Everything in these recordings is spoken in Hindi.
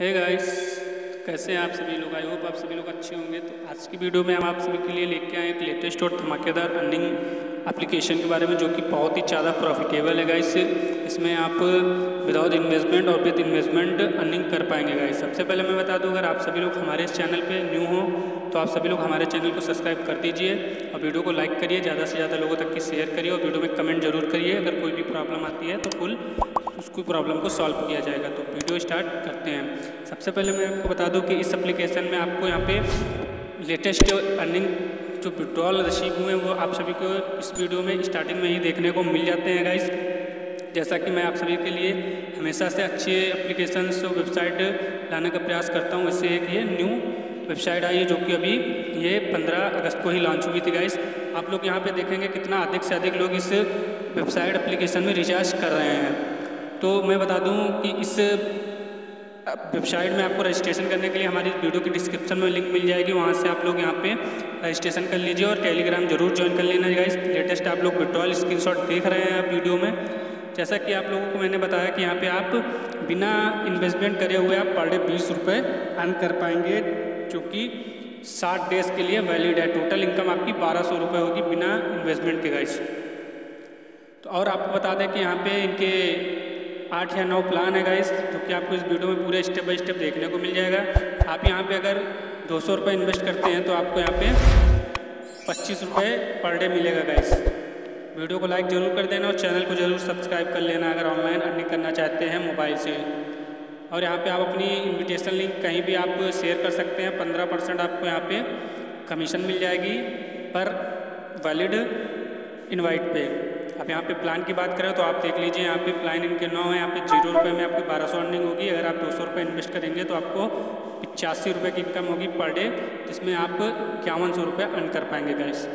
है गाइस कैसे हैं आप सभी लोग? आई होप आप सभी लोग अच्छे होंगे। तो आज की वीडियो में हम आप सभी के लिए लेके आए एक लेटेस्ट और धमाकेदार अर्निंग एप्लीकेशन के बारे में, जो कि बहुत ही ज़्यादा प्रॉफिटेबल है गाइस इसमें आप विदाउट इन्वेस्टमेंट और विद इन्वेस्टमेंट अर्निंग कर पाएँगे गाइस सबसे पहले मैं बता दूँ, अगर आप सभी लोग हमारे इस चैनल पे न्यू हो तो आप सभी लोग हमारे चैनल को सब्सक्राइब कर दीजिए, और वीडियो को लाइक करिए, ज़्यादा से ज़्यादा लोगों तक की शेयर करिए, और वीडियो में कमेंट ज़रूर करिए। अगर कोई भी प्रॉब्लम आती है तो फुल उसको प्रॉब्लम को सॉल्व किया जाएगा। तो वीडियो स्टार्ट करते हैं। सबसे पहले मैं आपको बता दूँ कि इस एप्लीकेशन में आपको यहाँ पे लेटेस्ट अर्निंग जो विड्रॉल रिसीव हुए हैं, वो आप सभी को इस वीडियो में स्टार्टिंग में ही देखने को मिल जाते हैं गाइस जैसा कि मैं आप सभी के लिए हमेशा से अच्छे एप्लीकेशन वेबसाइट लाने का प्रयास करता हूँ, इससे एक ये न्यू वेबसाइट आई है, जो कि अभी ये 15 अगस्त को ही लॉन्च हुई थी गाइस आप लोग यहाँ पे देखेंगे कितना अधिक से अधिक लोग इस वेबसाइट एप्लीकेशन में रिचार्ज कर रहे हैं। तो मैं बता दूँ कि इस वेबसाइट में आपको रजिस्ट्रेशन करने के लिए हमारी वीडियो की डिस्क्रिप्शन में लिंक मिल जाएगी, वहाँ से आप लोग यहाँ पे रजिस्ट्रेशन कर लीजिए और टेलीग्राम ज़रूर ज्वाइन कर लेना गाइस। लेटेस्ट आप लोग विड्रॉल स्क्रीनशॉट देख रहे हैं आप वीडियो में। जैसा कि आप लोगों को मैंने बताया कि यहाँ पे आप बिना इन्वेस्टमेंट करे हुए आप पर डे बीस रुपये अर्न कर पाएँगे, जो कि साठ डेज़ के लिए वैलिड है। टोटल इनकम आपकी बारह सौ रुपये होगी बिना इन्वेस्टमेंट के गाइस। तो और आपको बता दें कि यहाँ पे इनके आठ या नौ प्लान है गाइस जो कि आपको इस वीडियो में पूरे स्टेप बाय स्टेप देखने को मिल जाएगा? आप यहाँ पे अगर दो सौ रुपये इन्वेस्ट करते हैं तो आपको यहाँ पे पच्चीस रुपये पर डे मिलेगा गाइस वीडियो को लाइक ज़रूर कर देना और चैनल को ज़रूर सब्सक्राइब कर लेना अगर ऑनलाइन अर्निंग करना चाहते हैं मोबाइल से. और यहाँ पे आप अपनी इन्विटेशन लिंक कहीं भी आप शेयर कर सकते हैं, पंद्रह परसेंट आपको यहाँ पे कमीशन मिल जाएगी पर वैलिड इनवाइट पे. अब यहाँ पे प्लान की बात करें तो आप देख लीजिए यहाँ पे प्लान इनके नौ है, यहाँ पे ज़ीरो रुपये में आपकी बारह सौ अर्निंग होगी। अगर आप दो सौ रुपये इन्वेस्ट करेंगे तो आपको पचासी रुपये की इनकम होगी पर डे जिसमें आप इक्यावन सौ रुपये अर्न कर पाएँगे गैस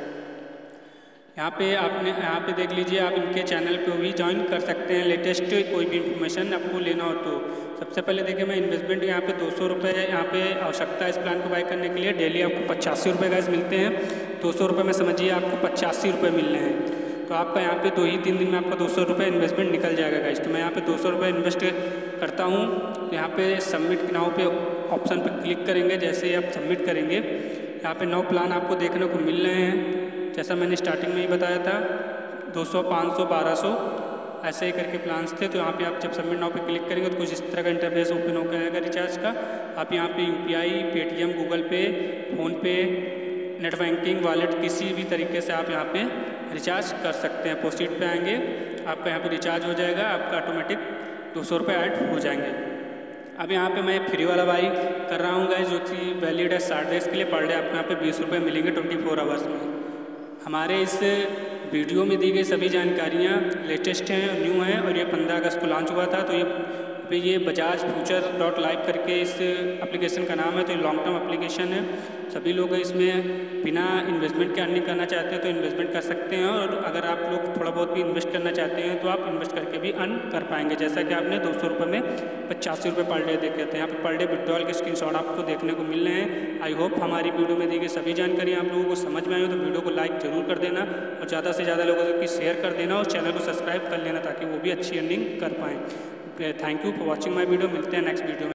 यहाँ पे आपने, यहाँ पे देख लीजिए आप इनके चैनल पे भी ज्वाइन कर सकते हैं। लेटेस्ट कोई भी इन्फॉर्मेशन आपको लेना हो तो। सबसे पहले देखिए मैं इन्वेस्टमेंट यहाँ पे दो सौ रुपये यहाँ पे आवश्यकता है इस प्लान को बाय करने के लिए। डेली आपको पचासी रुपये गैस मिलते हैं। दो सौ रुपये में समझिए आपको पचासी रुपये मिल रहे हैं। तो आपका यहाँ पे दो ही तीन दिन में आपका दो सौ रुपये इन्वेस्टमेंट निकल जाएगा गाइस तो मैं यहाँ पे दो सौ रुपये इन्वेस्ट करता हूँ। तो यहाँ पे सबमिट नाव पे ऑप्शन पे क्लिक करेंगे जैसे ही आप सबमिट करेंगे। यहाँ पे नौ प्लान आपको देखने को मिल रहे हैं। जैसा मैंने स्टार्टिंग में ही बताया था 200, 500, 1200 ऐसे ही करके प्लान्स थे। तो यहाँ पे आप जब सबमिट नाव पे क्लिक करेंगे तो कुछ इस तरह का इंटरफेस ओपन होकर आएगा रिचार्ज का। आप यहाँ पे UPI Paytm Google Pay PhonePe net banking wallet किसी भी तरीके से आप यहाँ पे रिचार्ज कर सकते हैं। पोस्टइड पे आएँगे, आपका यहाँ पे रिचार्ज हो जाएगा, आपका ऑटोमेटिक दो सौ रुपये ऐड हो जाएँगे। अब यहाँ पे मैं फ्री वाला बाई कर रहा हूँ गाइस जो कि वैलिड है, साठ डेज़ के लिए पर डे आपको यहाँ पे बीस रुपये मिलेंगे ट्वेंटी फोर आवर्स में। हमारे इस वीडियो में दी गई सभी जानकारियाँ लेटेस्ट हैं न्यू हैं और ये पंद्रह अगस्त को लॉन्च हुआ था तो ये पे ये बजाज फ्यूचर डॉट लाइव करके इस एप्लीकेशन का नाम है तो ये लॉन्ग टर्म एप्लीकेशन है। सभी लोग इसमें बिना इन्वेस्टमेंट के अर्निंग करना चाहते हैं तो इन्वेस्टमेंट कर सकते हैं और अगर आप लोग थोड़ा बहुत भी इन्वेस्ट करना चाहते हैं तो आप इन्वेस्ट करके भी अर्न कर पाएँगे। जैसा कि आपने दो सौ रुपये में पचासी रुपये पर डे देखे थे। यहाँ पर पर डे विड्रॉल के स्क्रीन आपको देखने को मिल रहे हैं। आई होप हमारी वीडियो में दी गई सभी जानकारी आप लोगों को समझ में आई हो तो वीडियो को लाइक ज़रूर कर देना और ज़्यादा से ज़्यादा लोगों की शेयर कर देना और चैनल को सब्सक्राइब कर लेना ताकि वो भी अच्छी अर्निंग कर पाएँ। Thank you for watching my video मिलते हैं नेक्स्ट वीडियो में.